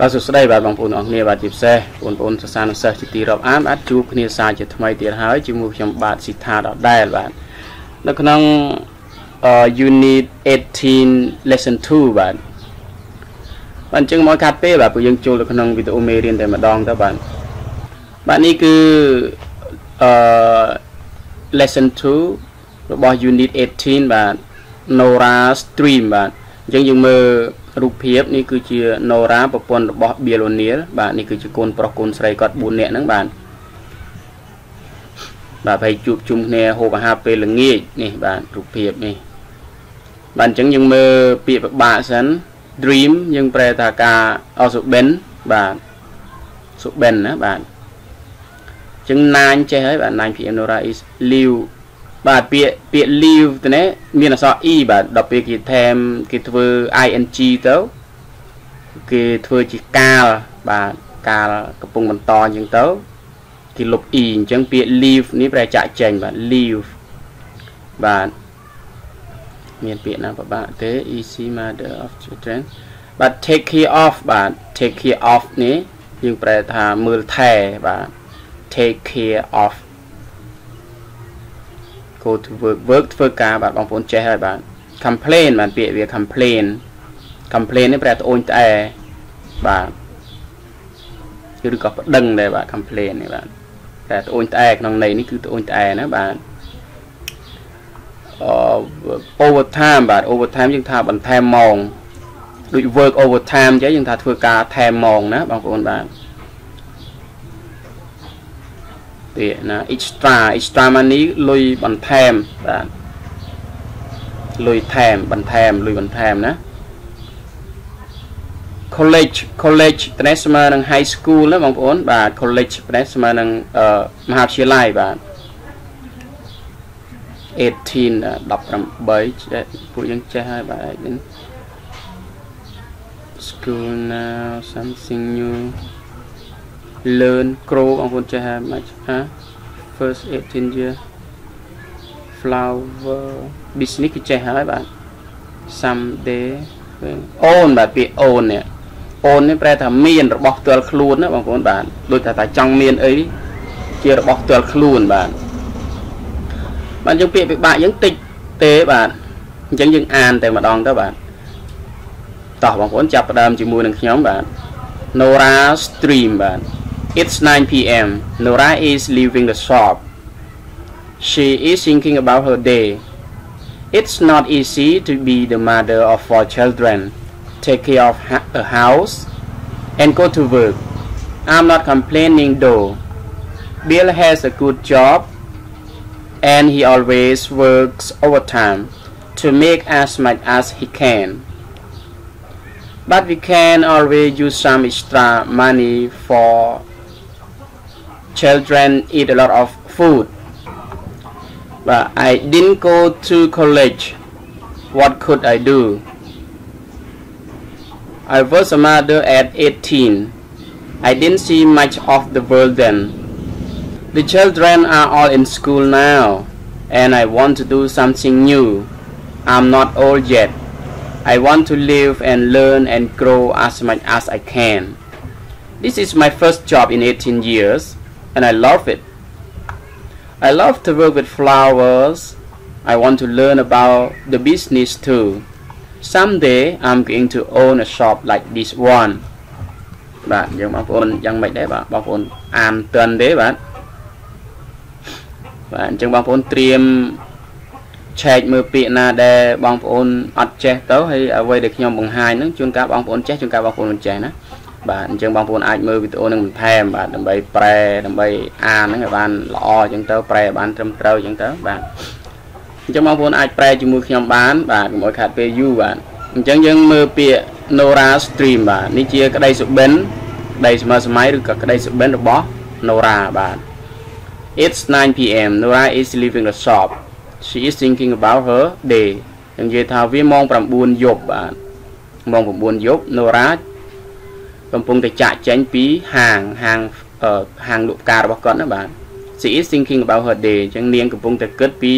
បាទសួស្តីបាទបងប្អូនអរគ្នាបាទជាពិសេសបងប្អូនសិស្សានុសិស្សជាទីរាប់អានបាទជួបគ្នាសារជាថ្មីទៀតហើយជាមួយខ្ញុំបាទស៊ីថាដដែលបាទនៅក្នុង unit 18 lesson 2បាទបាទអញ្ចឹងមកកាត់ពេលបាទព្រោះយើងចូលទៅក្នុងវីដេអូមេរៀនតែម្ដងទៅបាទបាទនេះគឺអឺ lesson 2របស់ unit 18បាទ Nora stream បាទអញ្ចឹងយើងមើល រូបភាពនេះគឺជា Nora ប្រពន្ធរបស់ Bieloniel បាទនេះគឺជាកូនប្រុសកូនស្រីគាត់4នាក់ហ្នឹងបាទបាទហើយជួបជុំគ្នាហូបអាហារពេលល្ងាចនេះបាទរូបភាពនេះបាទអញ្ចឹងយើងមើលពាក្យពិបាកសិន dream យើងប្រែថាការអសុបិនបាទសុបិនណាបាទអញ្ចឹងណាញចេះហើយបាទណាញ PM Nora is live បាទពាក្យពាក្យ leave ទៅនេះមានអក្សរ e បាទដល់ពេលគេថែមគេធ្វើ ing ទៅគេធ្វើជាកាលបាទកាលកំពុងបន្តអញ្ចឹងទៅគេលុប e អញ្ចឹងពាក្យ leave នេះប្រែចាក់ចេញបាទ leave បាទមានពាក្យណាពិបាកទេ easy mother of children បាទ take care of បាទ take care of នេះយើងប្រែថាមើលថែបាទ take care of go to work work ធ្វើការបាទបងប្អូនចេះហើយបាទ complain បាទពាក្យវា complain complain នេះប្រែត្អូញត្អែបាទឬក៏ប្តឹងដែរបាទ complain នេះបាទតែត្អូញត្អែក្នុងន័យនេះគឺត្អូញត្អែណាបាទអឺ overtime បាទ overtime យើងថាបន្ថែមម៉ោងដូច work overtime អញ្ចឹងយើងថាធ្វើការថែមម៉ោងណាបងប្អូនបាទ ពាក្យណា extra extra money លុយបន្ថែមបាទលុយថែមបន្ថែមលុយបន្ថែមណា college college ត្រេស្មើនឹង high school ណាបងប្អូនបាទ college ត្រេស្មើនឹងមហាវិទ្យាល័យបាទ18 18ពួកយើងចេះហើយបាទ school now something new learn grow បងប្អូនចេះហើយមិនហ៎ first 18 year flower business គឺចេះហើយបាទ someday អូនបាទពាក្យអូននេះអូននេះប្រែថាមានរបស់ផ្ទាល់ខ្លួនណាបងប្អូនបាទដូចថាថាចង់មានអីជារបស់ផ្ទាល់ខ្លួនបាទបាទយើងពាក្យពិបាកយើងតិចទេបាទអញ្ចឹងយើងអានតែម្ដងទៅបាទតោះបងប្អូនចាប់ផ្ដើមជាមួយនឹងខ្ញុំបាទ Nora Stream បាទ It's 9 p.m. Nora is leaving the shop. She is thinking about her day. It's not easy to be the mother of four children, take care of a house, and go to work. I'm not complaining though. Bill has a good job and he always works overtime to make as much as he can. But we can always use some extra money for children eat a lot of food. But I didn't go to college. What could I do? I was a mother at 18. I didn't see much of the world then. The children are all in school now, and I want to do something new. I'm not old yet. I want to live and learn and grow as much as I can. This is my first job in 18 years and I love it. I love to work with flowers. I want to learn about the business too. Someday I'm going to own a shop like this one បាទយើងបងប្អូនយ៉ាងម៉េចដែរបាទបងប្អូនអានទាន់ទេបាទបាទអញ្ចឹងបងប្អូនត្រៀមឆែកមើលពាក្យណាដែលបងប្អូនអត់ចេះទៅហើយអ្វីដែលខ្ញុំបង្ហាញហ្នឹងជួនកាលបងប្អូនចេះជួនកាលបងប្អូនមិនចេះណា បាទអញ្ចឹងបងប្អូនអាចមើលវីដេអូនឹងបន្ថែមបាទដើម្បីប្រែដើម្បីអានហ្នឹងឲ្យបានល្អអញ្ចឹងទៅប្រែឲ្យបានត្រឹមត្រូវអញ្ចឹងទៅបាទអញ្ចឹងបងប្អូនអាចប្រែជាមួយខ្ញុំបានបាទកុំឲ្យខាត់ពេលយូរបាទអញ្ចឹងយើងមើលពាក្យ Nora Stream បាទនេះជាក្តីសុបិនក្តីស្មើសម័យឬក៏ក្តីសុបិនរបស់ Nora បាទ It's 9 p.m. Nora is leaving the shop. She is thinking about her day និយាយថាវាម៉ោង9យប់បាទម៉ោង9យប់ Nora កំពុងតែចាក់ចេញពីហាងហាងហាងលក់ផ្ការបស់គាត់ណាបាទ She is thinking about her day អញ្ចឹងនាងកំពុងតែគិតពី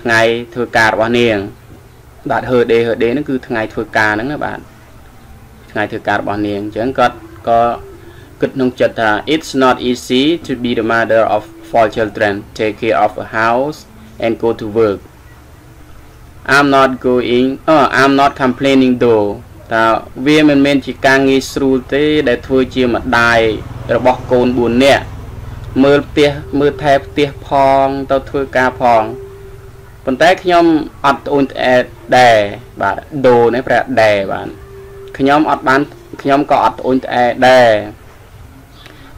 ថ្ងៃធ្វើការរបស់នាងបាទ her day her day ហ្នឹងគឺថ្ងៃធ្វើការហ្នឹងណាបាទថ្ងៃធ្វើការរបស់នាងអញ្ចឹងគាត់ក៏គិតក្នុងចិត្តថា it's not easy to be the mother of four children take care of a house and go to work I'm not going oh I'm not complaining though ថាវាមិនមែនជាការងាយស្រួលទេ ដែលធ្វើជាម្ដាយរបស់កូន4នាក់មើលផ្ទះមើលថែផ្ទះផងទៅធ្វើការផងប៉ុន្តែខ្ញុំអត់ត្អូញត្អែដែរបាទដូនេះប្រែដែរបាទខ្ញុំអត់បានខ្ញុំក៏អត់ត្អូញត្អែដែរ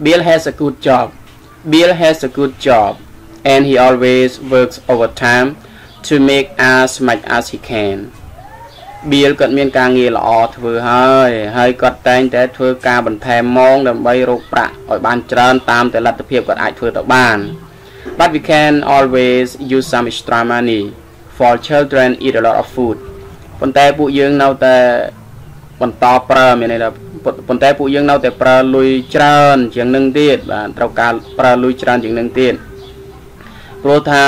Bill has a good job Bill has a good job and he always works overtime to make as much as he can Bill គាត់មានការងារល្អធ្វើហើយហើយគាត់តែងតែធ្វើការបន្ថែមម៉ោងដើម្បីរកប្រាក់ឲ្យបានច្រើនតាមតែលទ្ធភាពគាត់អាចធ្វើទៅបាន but we can always use some extra money for children eat a lot of food ប៉ុន្តែពួកយើងនៅតែបន្តប្រើមានន័យថាប៉ុន្តែពួកយើងនៅតែប្រើលុយច្រើនជាងនឹងទៀតបាទត្រូវការប្រើលុយច្រើនជាងនឹងទៀតព្រោះថា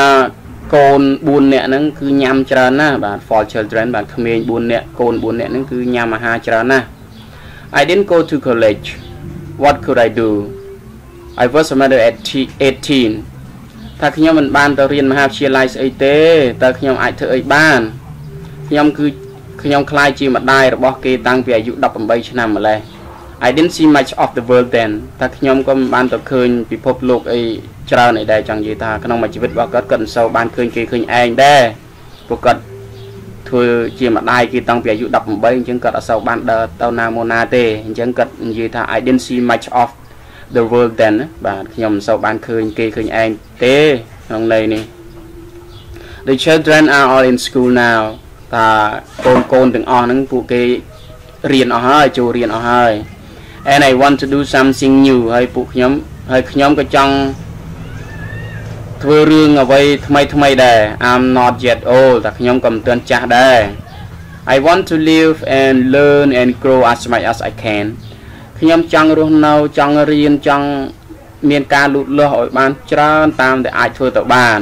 កូន4នាក់ហ្នឹងគឺញ៉ាំច្រើនណាស់បាទ for children បាទក្មេង4នាក់កូន4នាក់ហ្នឹងគឺញ៉ាំអាហារច្រើនណាស់ I didn't go to college what could I do I was a mother at 18ថាខ្ញុំមិនបានទៅរៀនមហាវិទ្យាល័យស្អីទេតើខ្ញុំអាចធ្វើអីបានខ្ញុំគឺខ្ញុំខ្លាយជាម្ដាយរបស់គេតាំងពីអាយុ18ឆ្នាំម្លេះ I didn't see much of the world then តែខ្ញុំក៏មិនបានទៅឃើញពិភពលោកអីច្រើនអីដែរចង់និយាយថាក្នុងមួយជីវិតរបស់គាត់គាត់មិនសូវបានឃើញគេឃើញឯងដែរព្រោះគាត់ធ្វើជាម្ដាយគេតាំងពីអាយុ18អញ្ចឹងគាត់អត់សូវបានដើរទៅណាមកណាទេអញ្ចឹងគាត់និយាយថា I didn't see much of the world then បាទខ្ញុំមិនសូវបានឃើញគេឃើញឯងទេក្នុងន័យនេះ The children are all in school now ថាកូនកូនទាំងអស់ហ្នឹងពួកគេរៀនអស់ហើយចូលរៀនអស់ហើយ and I want to do something new ហើយពួកខ្ញុំហើយខ្ញុំក៏ចង់ធ្វើរឿងអ្វីថ្មីថ្មីដែរ I'm not yet old តែខ្ញុំក៏មិនទាន់ចាស់ដែរ I want to live and learn and grow as much as I can ខ្ញុំចង់រស់នៅចង់រៀនចង់មានការលូតលាស់ឲ្យបានច្រើនតាមដែលអាចធ្វើទៅបាន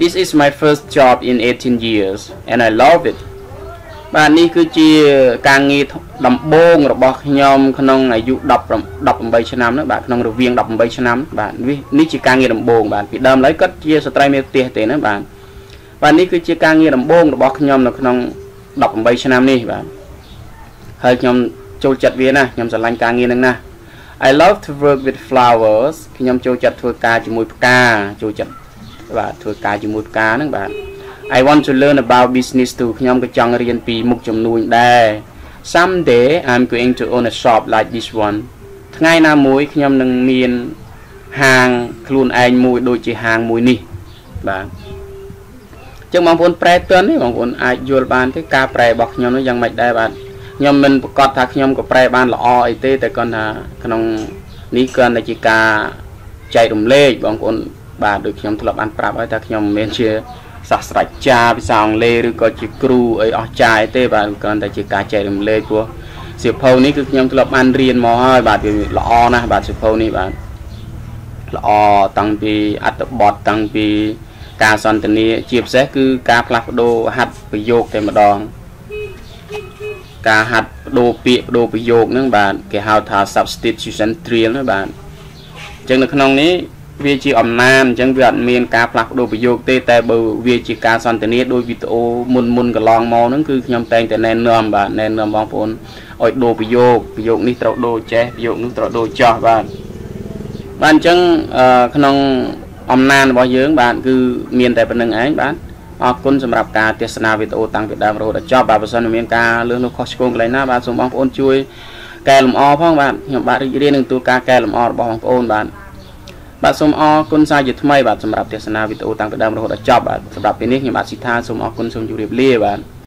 This is my first job in 18 years and I love it បាទនេះគឺជាការងារដំបូងរបស់ខ្ញុំក្នុងអាយុ18ឆ្នាំហ្នឹងបាទក្នុងរវាង18ឆ្នាំបាទនេះជាការងារដំបូងបាទពីដើមឡើយគាត់ជាស្ត្រីមេផ្ទះទេណាបាទបាទនេះគឺជាការងារដំបូងរបស់ខ្ញុំនៅក្នុង18ឆ្នាំនេះបាទហើយខ្ញុំចូលចិត្តវាណាខ្ញុំស្រឡាញ់ការងារហ្នឹងណា I love to work with flowers ខ្ញុំចូលចិត្តធ្វើការជាមួយផ្កាចូលចិត្តបាទធ្វើការជាមួយផ្កាហ្នឹងបាទ I want to learn about business too ខ្ញុំក៏ចង់រៀនពីមុខជំនួញដែរ Someday I'm going to own a shop like this one ថ្ងៃណាមួយខ្ញុំនឹងមានហាងខ្លួនឯងមួយដូចជាហាងមួយនេះបាទចឹងបងប្អូនប្រែទន់នេះបងប្អូនអាចយល់បានទេការប្រែរបស់ខ្ញុំនោះយ៉ាងម៉េចដែរបាទខ្ញុំមិនប្រកាសថាខ្ញុំក៏ប្រែបានល្អអីទេតែគាត់ថាក្នុងនេះគ្រាន់តែជាការចែករំលែកបងប្អូនបាទដូចខ្ញុំធ្លាប់បានប្រាប់ហើយថាខ្ញុំមិនមែនជា សាស្ត្រាចារ្យភាសាអង់គ្លេសឬក៏ជាគ្រូអីអស់ចាយទេបាទគ្រាន់តែជាការចែករំលែកព្រោះសៀវភៅនេះគឺខ្ញុំធ្លាប់បានរៀនមកហើយបាទវាល្អណាស់បាទសៀវភៅនេះបាទល្អតាំងពីអត្ថបទតាំងពីការសន្ទនាជាពិសេសគឺការផ្លាស់ប្ដូរហាត់ប្រយោគតែម្ដងការហាត់បដូរពាក្យបដូរប្រយោគហ្នឹងបាទគេហៅថា substitution drill ណាបាទអញ្ចឹងនៅក្នុងនេះ វាជាអំណានអញ្ចឹងវាអត់មានការផ្លាស់ប្ដូរប្រយោគទេតែបើវាជាការសន្ទនាដោយវីដេអូមុនមុនកន្លងមកហ្នឹងគឺខ្ញុំតែងតែណែនាំបាទណែនាំបងប្អូនឲ្យដូរប្រយោគប្រយោគនេះត្រូវដូរចេះប្រយោគនោះត្រូវដូរចោះបាទបាទអញ្ចឹងក្នុងអំណានរបស់យើង បាទគឺមានតែប៉ុណ្្នឹងឯងបាទអរគុណសម្រាប់ការទស្សនាវីដេអូតាំងពីដើមរហូតដល់ចប់បាទបើសិនមានការលឿននោះខុសឆ្គងកន្លែងណាបាទសូមបងប្អូនជួយកែលម្អផងបាទខ្ញុំបាទរីករាយនឹងទូការកែលម្អរបស់បងប្អូនបាទ បាទសូមអរគុណសាជាថ្មីបាទសម្រាប់ទស្សនាវីដេអូតាំងពីដើមរហូតដល់ចប់បាទសម្រាប់ពេលនេះខ្ញុំបាទស៊ីថាសូមអរគុណសូមជម្រាបលាបាទ